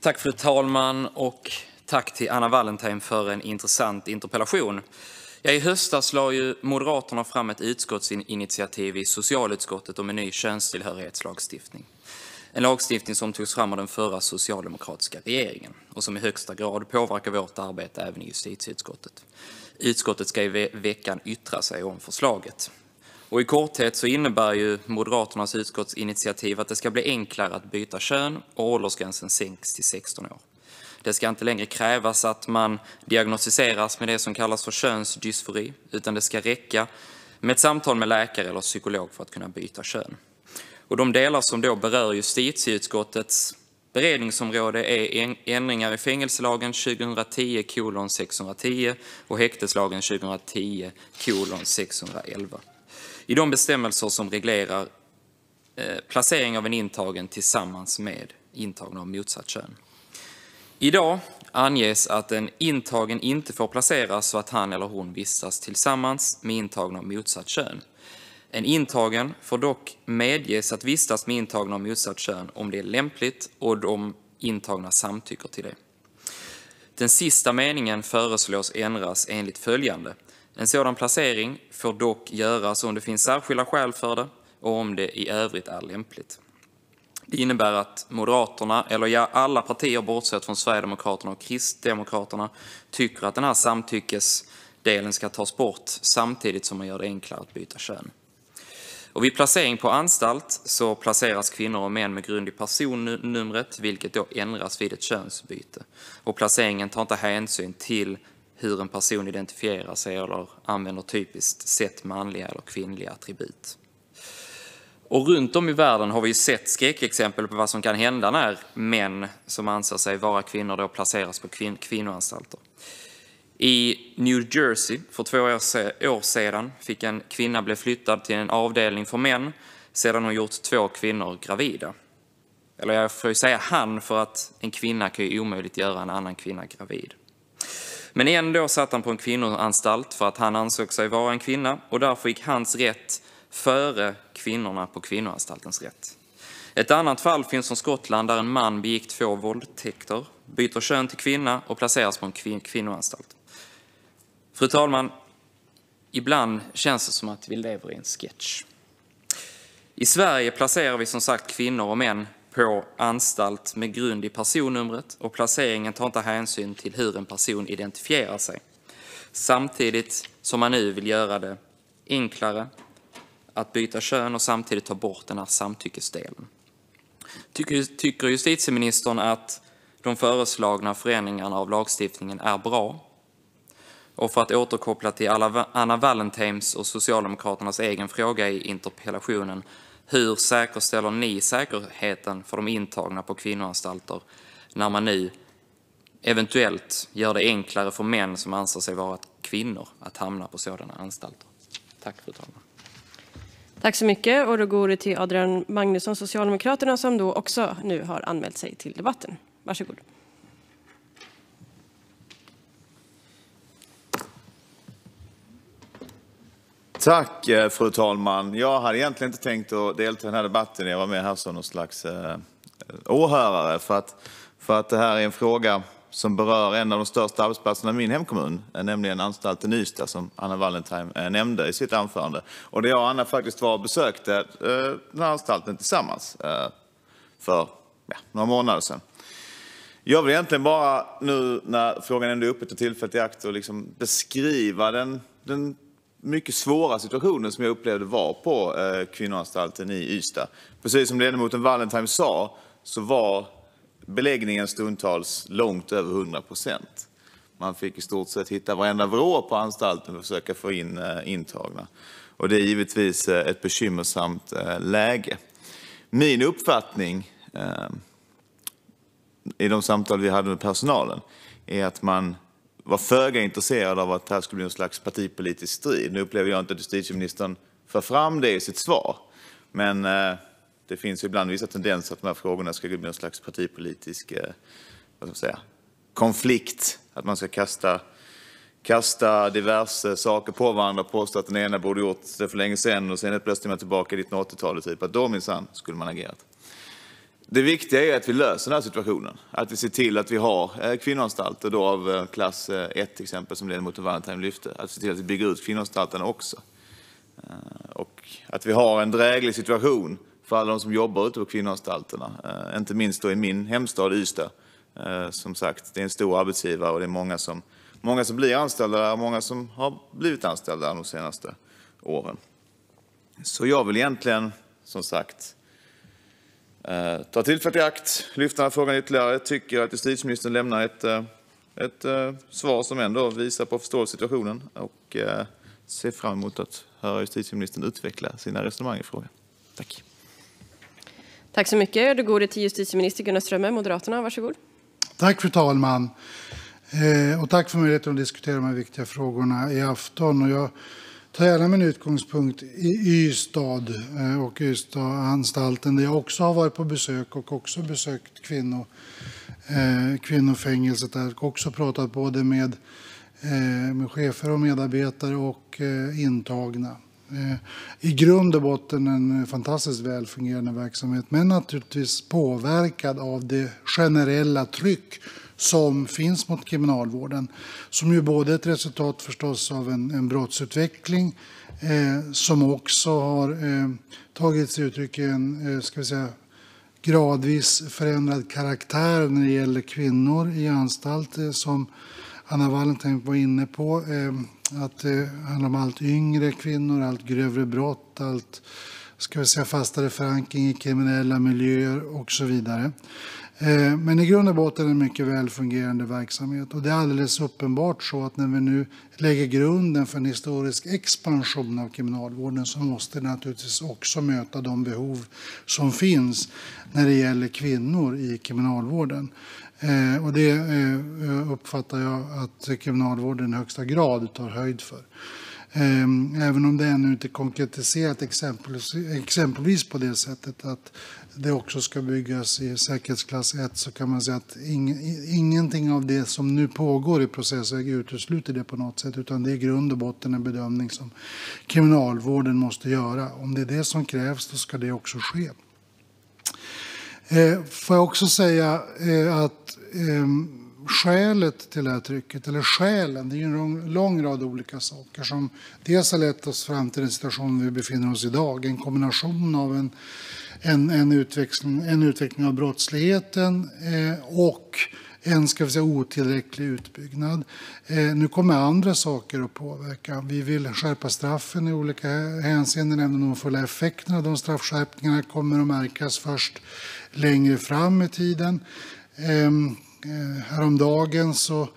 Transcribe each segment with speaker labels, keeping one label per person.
Speaker 1: Tack fru talman och tack till Anna Wallentheim för en intressant interpellation. Ja, I höstas la ju Moderaterna fram ett utskottsinitiativ i socialutskottet om en ny könstillhörighetslagstiftning. En lagstiftning som togs fram av den förra socialdemokratiska regeringen och som i högsta grad påverkar vårt arbete även i justitieutskottet. Utskottet ska i veckan yttra sig om förslaget. Och I korthet så innebär ju Moderaternas utskottsinitiativ att det ska bli enklare att byta kön och åldersgränsen sänks till 16 år. Det ska inte längre krävas att man diagnostiseras med det som kallas för könsdysfori, utan det ska räcka med ett samtal med läkare eller psykolog för att kunna byta kön. Och de delar som då berör justitieutskottets beredningsområde är ändringar i fängelselagen 2010 610 och häkteslagen 2010 611. I de bestämmelser som reglerar eh, placering av en intagen tillsammans med intagna av motsatt kön. Idag anges att en intagen inte får placeras så att han eller hon vistas tillsammans med intagna av motsatt kön. En intagen får dock medges att vistas med intagna av motsatt kön om det är lämpligt och de intagna samtycker till det. Den sista meningen föreslås ändras enligt följande. En sådan placering får dock göras om det finns särskilda skäl för det och om det i övrigt är lämpligt. Det innebär att Moderaterna, eller ja, alla partier bortsett från Sverigedemokraterna och Kristdemokraterna, tycker att den här samtyckesdelen ska tas bort samtidigt som man gör det enklare att byta kön. Och vid placering på anstalt så placeras kvinnor och män med grund i personnumret, vilket då ändras vid ett könsbyte. Och placeringen tar inte hänsyn till hur en person identifierar sig eller använder typiskt sett manliga eller kvinnliga attribut. Och runt om i världen har vi sett skräckexempel på vad som kan hända när män som anser sig vara kvinnor då placeras på kvin kvinnoanstalter. I New Jersey för två år sedan fick en kvinna bli flyttad till en avdelning för män sedan hon gjort två kvinnor gravida. Eller jag får ju säga han för att en kvinna kan ju omöjligt göra en annan kvinna gravid. Men ändå satt han på en kvinnoanstalt för att han ansåg sig vara en kvinna och därför gick hans rätt före kvinnorna på kvinnoanstaltens rätt. Ett annat fall finns från Skottland där en man begick två våldtäkter, byter kön till kvinna och placeras på en kvin kvinnoanstalt. Fru talman, ibland känns det som att vi lever i en sketch. I Sverige placerar vi som sagt kvinnor och män på anstalt med grund i personnumret och placeringen tar inte hänsyn till hur en person identifierar sig. Samtidigt som man nu vill göra det enklare att byta kön och samtidigt ta bort den här samtyckesdelen. Tycker, tycker justitieministern att de föreslagna förändringarna av lagstiftningen är bra? Och för att återkoppla till Anna Wallentheims och Socialdemokraternas egen fråga i interpellationen, hur säkerställer ni säkerheten för de intagna på kvinnoanstalter när man nu eventuellt gör det enklare för män som anser sig vara kvinnor att hamna på sådana anstalter? Tack, fru talman.
Speaker 2: Tack så mycket. Och då går det till Adrian Magnusson, Socialdemokraterna, som då också nu har anmält sig till debatten. Varsågod.
Speaker 3: Tack, eh, fru talman. Jag hade egentligen inte tänkt att delta i den här debatten. Jag var med här som någon slags eh, åhörare för att, för att det här är en fråga som berör en av de största arbetsplatserna i min hemkommun, eh, nämligen anstalten Ystad som Anna Wallentheim eh, nämnde i sitt anförande. Och där jag och Anna faktiskt var och besökte eh, den här anstalten tillsammans eh, för ja, några månader sedan. Jag vill egentligen bara nu när frågan ändå är uppe ta tillfället i akt och liksom beskriva den, den mycket svåra situationen som jag upplevde var på eh, kvinnoanstalten i Ystad. Precis som ledamoten Wallentheim sa så var beläggningen stundtals långt över 100 procent. Man fick i stort sett hitta varenda vrå på anstalten för att försöka få in eh, intagna. Och det är givetvis eh, ett bekymmersamt eh, läge. Min uppfattning eh, i de samtal vi hade med personalen är att man var föga intresserad av att det här skulle bli någon slags partipolitisk strid. Nu upplever jag inte att justitieministern för fram det i sitt svar. Men eh, det finns ibland vissa tendenser att de här frågorna ska bli någon slags partipolitisk eh, vad ska man säga, konflikt. Att man ska kasta, kasta diverse saker på varandra och påstå att den ena borde gjort det för länge sedan och sen helt plötsligt är man tillbaka i 1980-talet. Typ, att då minsann skulle man agerat det viktiga är att vi löser den här situationen. Att vi ser till att vi har eh, kvinnoanstalter då av eh, klass eh, 1 till exempel, som ledamoten Wallentheim lyfte. Att se till att vi bygger ut kvinnoanstalterna också. Och att vi har en dräglig situation för alla de som jobbar ute på kvinnoanstalterna. Inte minst då i min hemstad Ystad. Som sagt, det är en stor arbetsgivare och det är många som, många som blir anställda där och många som har blivit anställda de senaste åren. Så jag vill egentligen, som sagt, ta tillfället i akt, lyfta den här frågan ytterligare. Jag tycker att justitieministern lämnar ett, ett svar som ändå visar på förståelse för situationen och ser fram emot att höra justitieministern utveckla sina resonemang i frågan. Tack.
Speaker 2: Tack så mycket. Då går det till justitieminister Gunnar Strömmer, Moderaterna. Varsågod.
Speaker 4: Tack, fru talman. Och tack för möjligheten att diskutera de här viktiga frågorna i afton. Och jag träna gärna min utgångspunkt i Ystad eh, och Ystadanstalten där jag också har varit på besök och också besökt kvinno, eh, kvinnofängelset där och också pratat både med, eh, med chefer och medarbetare och intagna. I grund och botten en fantastiskt välfungerande verksamhet men naturligtvis påverkad av det generella tryck som finns mot kriminalvården. Som ju både är ett resultat förstås av en, en brottsutveckling eh, som också har eh, tagit sig uttryck i en eh, ska vi säga, gradvis förändrad karaktär när det gäller kvinnor i anstalt eh, som Anna Wallentheim var inne på. Eh, att det handlar om allt yngre kvinnor, allt grövre brott, allt ska vi säga, fastare förankring i kriminella miljöer och så vidare. Eh, men i grund och botten en mycket väl fungerande verksamhet. Och det är alldeles uppenbart så att när vi nu lägger grunden för en historisk expansion av kriminalvården så måste det naturligtvis också möta de behov som finns när det gäller kvinnor i kriminalvården. Eh, och det eh, uppfattar jag att kriminalvården i högsta grad tar höjd för. Ehm, även om det ännu inte är konkretiserat exempelvis, exempelvis på det sättet att det också ska byggas i säkerhetsklass 1 så kan man säga att ing, ingenting av det som nu pågår i processväg utesluter det på något sätt utan det är i grund och botten en bedömning som kriminalvården måste göra. Om det är det som krävs då ska det också ske. Eh, får jag också säga eh, att eh, skälet till det här trycket, eller skälen, det är ju en lång, lång rad olika saker som dels har lett oss fram till den situation vi befinner oss i idag. En kombination av en en, en, utveckling, en utveckling av brottsligheten eh, och en ska vi säga, otillräcklig utbyggnad. Eh, nu kommer andra saker att påverka. Vi vill skärpa straffen i olika hänseenden. Även de fulla effekterna av de straffskärpningarna kommer att märkas först längre fram i tiden. Eh, Eh, häromdagen så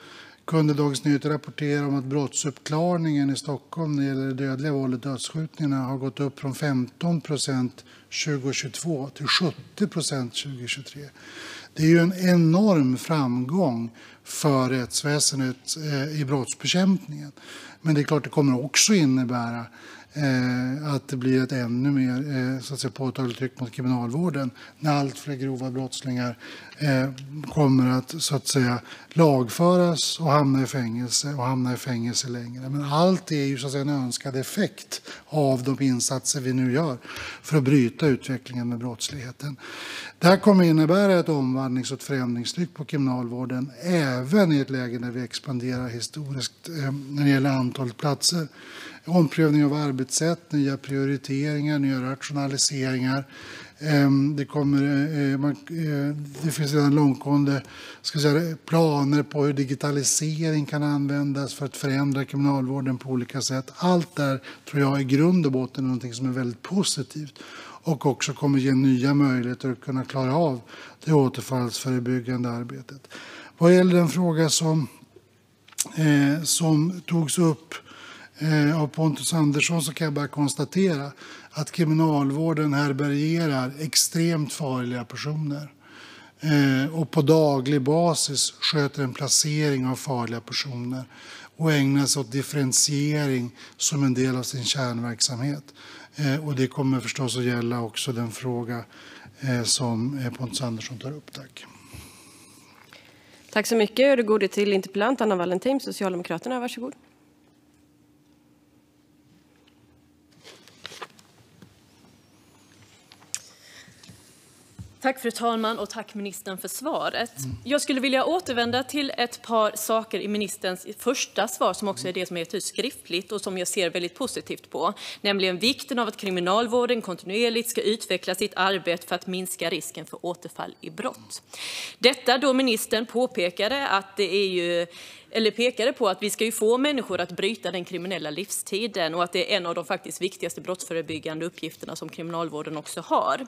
Speaker 4: kunde Dagens Nyheter rapportera om att brottsuppklarningen i Stockholm när det gäller det dödliga våldet, dödsskjutningarna, har gått upp från 15 procent 2022 till 70 procent 2023. Det är ju en enorm framgång för rättsväsendet eh, i brottsbekämpningen. Men det är klart, det kommer också innebära eh, att det blir ett ännu mer eh, så att säga, påtagligt tryck mot kriminalvården när allt fler grova brottslingar eh, kommer att, så att säga, lagföras och hamna i fängelse och hamna i fängelse längre. Men allt är ju så att säga, en önskad effekt av de insatser vi nu gör för att bryta utvecklingen med brottsligheten. Det här kommer innebära ett omvandlings och ett förändringstryck på kriminalvården även i ett läge när vi expanderar historiskt eh, när det gäller antalet platser omprövning av arbetssätt, nya prioriteringar, nya rationaliseringar. Ehm, det, kommer, eh, eh, det finns redan långtgående ska säga, planer på hur digitalisering kan användas för att förändra kriminalvården på olika sätt. Allt där tror jag i grund och botten är något som är väldigt positivt och också kommer ge nya möjligheter att kunna klara av det återfallsförebyggande arbetet. Vad gäller den fråga som, eh, som togs upp Eh, av Pontus Andersson så kan jag bara konstatera att kriminalvården härbärgerar extremt farliga personer eh, och på daglig basis sköter en placering av farliga personer och ägnar sig åt differentiering som en del av sin kärnverksamhet. Eh, och det kommer förstås att gälla också den fråga som Pontus Andersson tar upp. Tack.
Speaker 2: Tack så mycket. Det går det till interpellant Anna Wallentheim, Socialdemokraterna. Varsågod.
Speaker 5: Tack fru talman och tack ministern för svaret. Jag skulle vilja återvända till ett par saker i ministerns första svar som också är det som är ut skriftligt och som jag ser väldigt positivt på, nämligen vikten av att kriminalvården kontinuerligt ska utveckla sitt arbete för att minska risken för återfall i brott. Detta då ministern påpekade att det är ju eller pekade på att vi ska ju få människor att bryta den kriminella livstiden och att det är en av de faktiskt viktigaste brottsförebyggande uppgifterna som kriminalvården också har.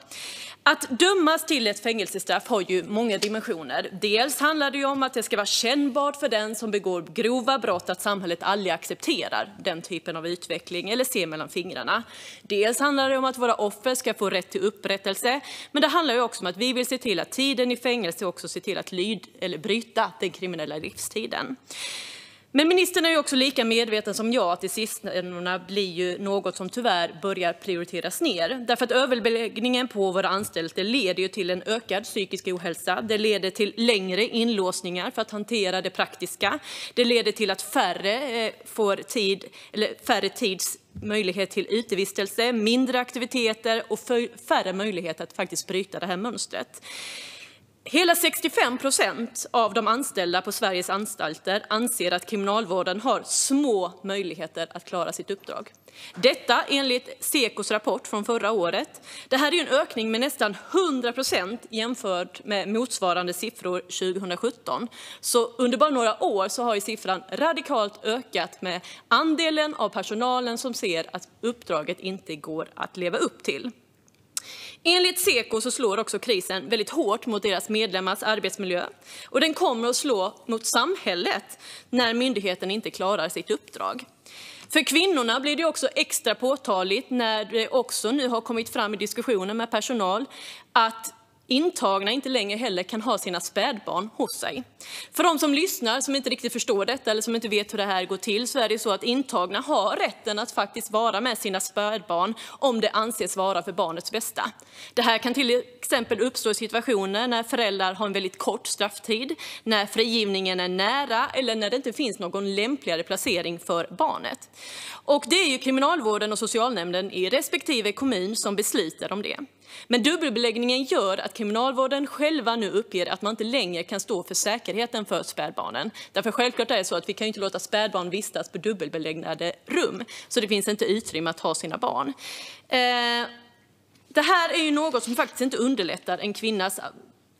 Speaker 5: Att dömas till ett fängelsestraff har ju många dimensioner. Dels handlar det ju om att det ska vara kännbart för den som begår grova brott att samhället aldrig accepterar den typen av utveckling eller ser mellan fingrarna. Dels handlar det om att våra offer ska få rätt till upprättelse, men det handlar ju också om att vi vill se till att tiden i fängelse också ser till att lyd eller bryta den kriminella livstiden. Men ministern är ju också lika medveten som jag att det sistnämnda blir ju något som tyvärr börjar prioriteras ner. Därför att överbeläggningen på våra anstalter leder ju till en ökad psykisk ohälsa. Det leder till längre inlåsningar för att hantera det praktiska. Det leder till att färre eh, får tid, eller färre tids möjlighet till utevistelse, mindre aktiviteter och färre möjligheter att faktiskt bryta det här mönstret. Hela 65 procent av de anställda på Sveriges anstalter anser att kriminalvården har små möjligheter att klara sitt uppdrag. Detta enligt Sekos rapport från förra året. Det här är en ökning med nästan 100 procent jämfört med motsvarande siffror 2017. Så under bara några år så har siffran radikalt ökat med andelen av personalen som ser att uppdraget inte går att leva upp till. Enligt Seko så slår också krisen väldigt hårt mot deras medlemmars arbetsmiljö och den kommer att slå mot samhället när myndigheten inte klarar sitt uppdrag. För kvinnorna blir det också extra påtagligt när det också nu har kommit fram i diskussioner med personal att intagna inte längre heller kan ha sina spädbarn hos sig. För de som lyssnar som inte riktigt förstår detta eller som inte vet hur det här går till så är det så att intagna har rätten att faktiskt vara med sina spädbarn om det anses vara för barnets bästa. Det här kan till exempel uppstå i situationer när föräldrar har en väldigt kort strafftid, när frigivningen är nära eller när det inte finns någon lämpligare placering för barnet. Och det är ju kriminalvården och socialnämnden i respektive kommun som beslutar om det. Men dubbelbeläggningen gör att kriminalvården själva nu uppger att man inte längre kan stå för säkerheten för spädbarnen. Därför självklart är det så att vi kan inte låta spädbarn vistas på dubbelbelägnade rum, så det finns inte utrymme att ha sina barn. Eh, det här är ju något som faktiskt inte underlättar en kvinnas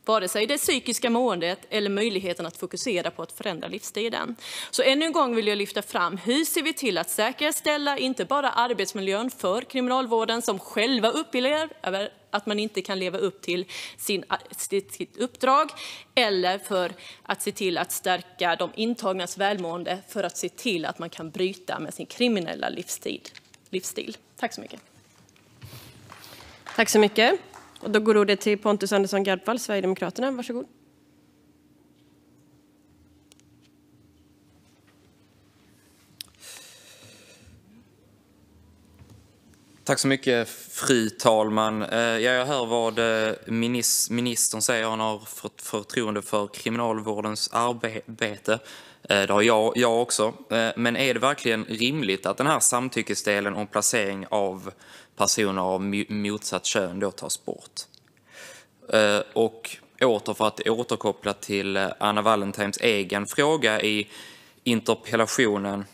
Speaker 5: vare sig det psykiska måendet eller möjligheten att fokusera på att förändra livsstilen. Så ännu en gång vill jag lyfta fram hur ser vi till att säkerställa inte bara arbetsmiljön för kriminalvården som själva upplever att man inte kan leva upp till sin, sitt, uppdrag eller för att se till att stärka de intagnas välmående för att se till att man kan bryta med sin kriminella livsstil. Tack så mycket.
Speaker 2: Tack så mycket. Och då går ordet till Pontus Andersson Gardvall, Sverigedemokraterna. Varsågod.
Speaker 1: Tack så mycket, fru talman. Eh, jag hör vad eh, ministern säger. Han har fått förtroende för kriminalvårdens arbete. Eh, det har jag, jag också. Men är det verkligen rimligt att den här samtyckesdelen om placering av personer av motsatt kön då tas bort. Eh, och åter för att återkoppla till eh, Anna Wallentheims egen fråga i interpellationen.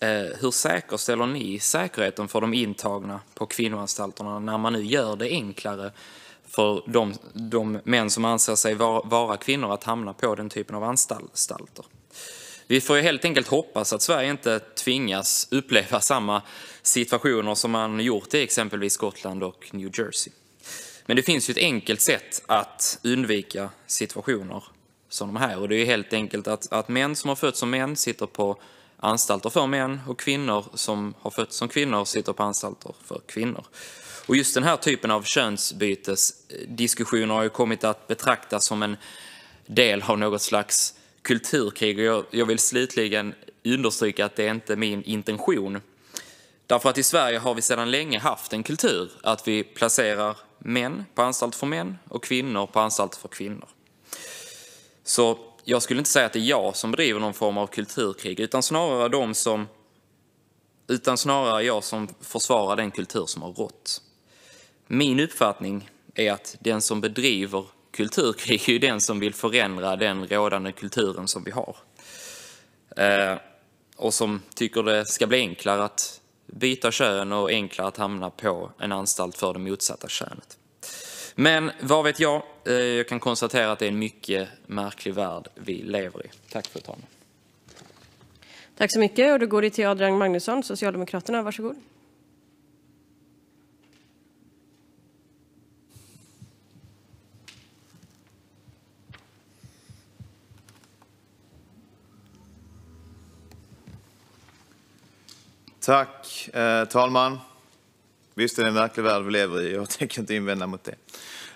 Speaker 1: Eh, hur säkerställer ni säkerheten för de intagna på kvinnoanstalterna när man nu gör det enklare för de, de män som anser sig vara, vara kvinnor att hamna på den typen av anstalter? Vi får helt enkelt hoppas att Sverige inte tvingas uppleva samma situationer som man gjort i exempelvis Skottland och New Jersey. Men det finns ju ett enkelt sätt att undvika situationer som de här och det är helt enkelt att, att män som har fötts som män sitter på anstalter för män och kvinnor som har fötts som kvinnor sitter på anstalter för kvinnor. Och just den här typen av könsbytesdiskussioner har ju kommit att betraktas som en del av något slags kulturkrig och jag, jag vill slutligen understryka att det inte är min intention. Därför att i Sverige har vi sedan länge haft en kultur att vi placerar män på anstalt för män och kvinnor på anstalt för kvinnor. Så jag skulle inte säga att det är jag som driver någon form av kulturkrig utan snarare de som utan snarare jag som försvarar den kultur som har rått. Min uppfattning är att den som bedriver kulturkrig är ju den som vill förändra den rådande kulturen som vi har. Eh, och som tycker det ska bli enklare att byta kön och enklare att hamna på en anstalt för det motsatta könet. Men vad vet jag? Eh, jag kan konstatera att det är en mycket märklig värld vi lever i. Tack fru talman.
Speaker 2: Tack så mycket. Och då går det till Adrian Magnusson, Socialdemokraterna. Varsågod.
Speaker 3: Tack, eh, talman. Visst är det en märklig värld vi lever i. Jag tänker inte invända mot det.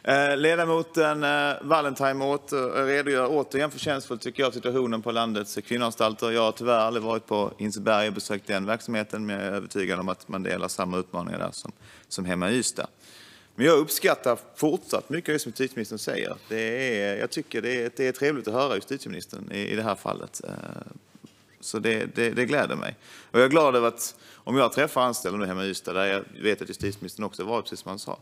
Speaker 3: Eh, ledamoten eh, Wallentheim åter, redogör återigen förtjänstfullt tycker jag situationen på landets kvinnoanstalter. Jag har tyvärr aldrig varit på Hinseberg och besökt den verksamheten men jag är övertygad om att man delar samma utmaningar där som, som hemma i Ystad. Men jag uppskattar fortsatt mycket av det som justitieministern säger. Det är, jag tycker det är, det är trevligt att höra justitieministern i, i det här fallet. Eh, så det, det, det gläder mig. Och jag är glad över att om jag träffar anställda nu hemma i Ystad, där jag vet att justitieministern också var, precis som han sa,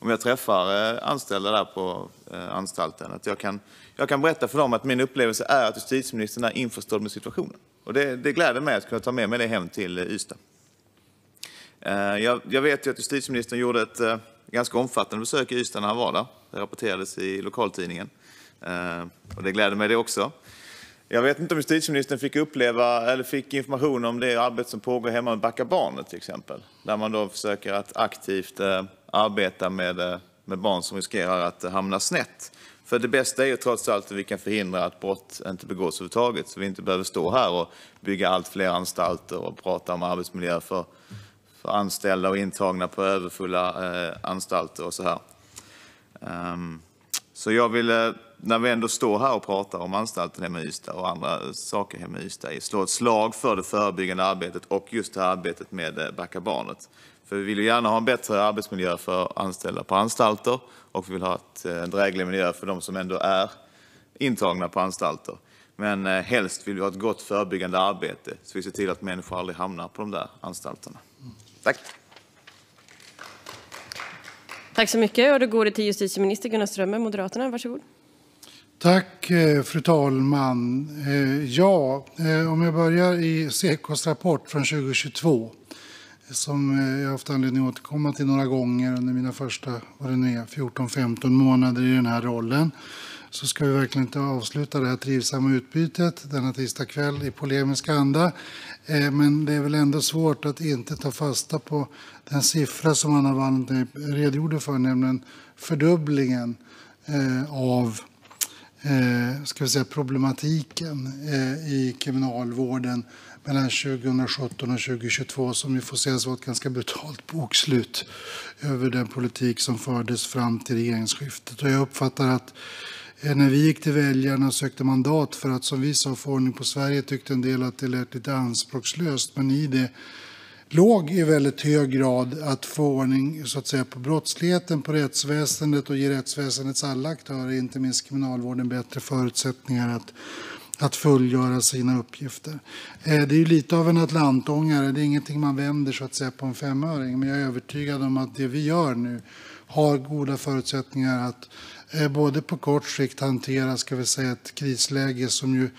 Speaker 3: om jag träffar eh, anställda där på eh, anstalten, att jag kan, jag kan berätta för dem att min upplevelse är att justitieministern är införstådd med situationen. Och det, det gläder mig att kunna ta med mig det hem till eh, Ystad. Jag, jag vet ju att justitieministern gjorde ett ganska omfattande besök i Ystad när han var där. Det rapporterades i lokaltidningen. Och det gläder mig det också. Jag vet inte om justitieministern fick uppleva eller fick information om det arbete som pågår hemma med Backa barnet till exempel. Där man då försöker att aktivt eh, arbeta med, eh, med barn som riskerar att eh, hamna snett. För det bästa är ju trots allt att vi kan förhindra att brott inte begås överhuvudtaget. Så vi inte behöver stå här och bygga allt fler anstalter och prata om arbetsmiljö för, för anställda och intagna på överfulla eh, anstalter och så här. Um, så jag vill eh, när vi ändå står här och pratar om anstalten hemma i Ystad och andra saker hemma i Ystad, slå ett slag för det förebyggande arbetet och just det här arbetet med eh, Backa barnet. För vi vill ju gärna ha en bättre arbetsmiljö för anställda på anstalter och vi vill ha ett, eh, en dräglig miljö för de som ändå är intagna på anstalter. Men eh, helst vill vi ha ett gott förebyggande arbete så vi ser till att människor aldrig hamnar på de där anstalterna. Tack!
Speaker 2: Tack så mycket. Och då går det till justitieminister Gunnar Strömmer, Moderaterna. Varsågod.
Speaker 4: Tack, eh, fru talman. Eh, ja, eh, om jag börjar i Sekos rapport från 2022 som jag har haft anledning att återkomma till några gånger under mina första 14-15 månader i den här rollen så ska vi verkligen inte avsluta det här trivsamma utbytet denna tisdag kväll i polemisk anda. Men det är väl ändå svårt att inte ta fasta på den siffra som Anna Wallentheim redogjorde för, nämligen fördubblingen av eh, ska vi säga, problematiken eh, i kriminalvården mellan 2017 och 2022 som vi får ses vara ett ganska brutalt bokslut över den politik som fördes fram till regeringsskiftet. Och jag uppfattar att eh, när vi gick till väljarna och sökte mandat för att som vi sa få ordning på Sverige tyckte en del att det lät lite anspråkslöst. Men i det låg i väldigt hög grad att få ordning så att säga, på brottsligheten, på rättsväsendet och ge rättsväsendets alla aktörer, inte minst kriminalvården, bättre förutsättningar att, att fullgöra sina uppgifter. Eh, det är ju lite av en atlantångare, det är ingenting man vänder så att säga på en femöring, men jag är övertygad om att det vi gör nu har goda förutsättningar att eh, både på kort sikt hantera ska vi säga, ett krisläge som ju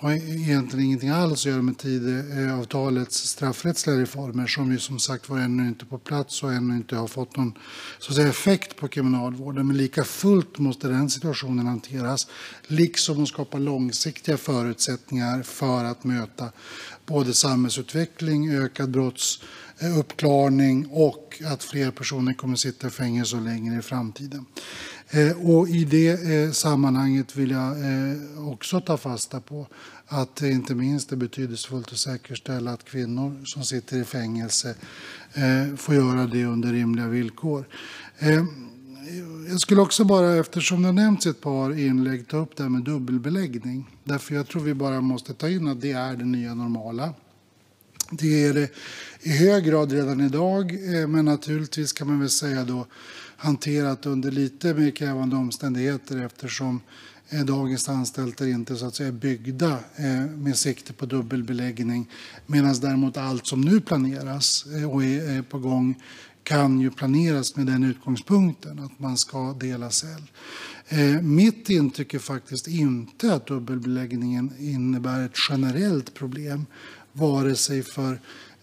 Speaker 4: har egentligen ingenting alls att göra med Tidöavtalets eh, straffrättsliga reformer som ju som sagt var ännu inte på plats och ännu inte har fått någon så att säga, effekt på kriminalvården. Men lika fullt måste den situationen hanteras, liksom att skapa långsiktiga förutsättningar för att möta både samhällsutveckling, ökad brottsuppklarning eh, och att fler personer kommer att sitta i fängelse och längre i framtiden. Eh, och I det eh, sammanhanget vill jag eh, också ta fasta på att det inte minst är betydelsefullt att säkerställa att kvinnor som sitter i fängelse får göra det under rimliga villkor. Jag skulle också bara, eftersom det har nämnts i ett par inlägg, ta upp det här med dubbelbeläggning. Därför jag tror vi bara måste ta in att det är det nya normala. Det är det i hög grad redan idag, men naturligtvis kan man väl säga då hanterat under lite mer krävande omständigheter eftersom eh, dagens anstalter inte så att säga, är byggda eh, med sikte på dubbelbeläggning medan däremot allt som nu planeras eh, och är på gång kan ju planeras med den utgångspunkten att man ska dela cell. Mitt intryck är faktiskt inte att dubbelbeläggningen innebär ett generellt problem vare sig för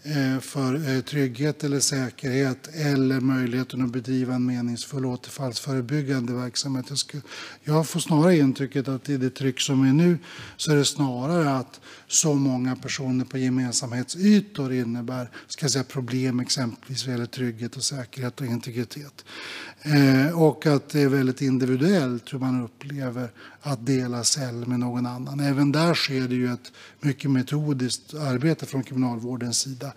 Speaker 4: Eh, för eh, trygghet eller säkerhet eller möjligheten att bedriva en meningsfull återfallsförebyggande verksamhet. Jag får snarare intrycket att i det tryck som är nu så är det snarare att så många personer på gemensamhetsytor innebär ska säga, problem exempelvis vad gäller trygghet och säkerhet och integritet. Eh, och att det är väldigt individuellt hur man upplever att dela cell med någon annan. Även där sker det ju ett mycket metodiskt arbete från kriminalvårdens sida.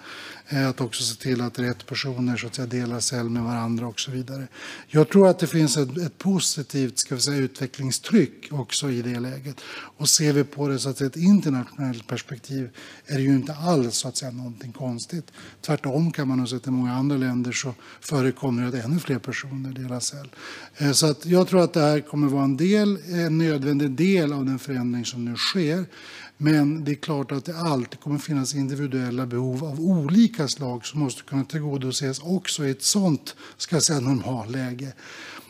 Speaker 4: Eh, att också se till att rätt personer så att säga, delar cell med varandra och så vidare. Jag tror att det finns ett, ett positivt ska vi säga, utvecklingstryck också i det läget. Och ser vi på det så att säga, ett internationellt perspektiv är det ju inte alls så att säga, någonting konstigt. Tvärtom kan man nog säga att i många andra länder så förekommer det att ännu fler personer delar cell. Eh, så att jag tror att det här kommer vara en, del, en nödvändig del av den förändring som nu sker. Men det är klart att det alltid kommer finnas individuella behov av olika slag som måste kunna tillgodoses också i ett sånt ska jag säga, normalläge.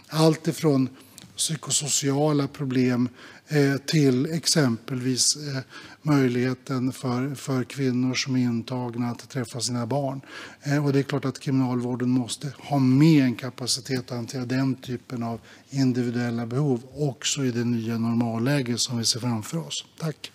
Speaker 4: Allt ifrån psykosociala problem eh, till exempelvis eh, möjligheten för, för kvinnor som är intagna att träffa sina barn. Eh, och det är klart att kriminalvården måste ha med en kapacitet att hantera den typen av individuella behov också i det nya normalläge som vi ser framför oss. Tack.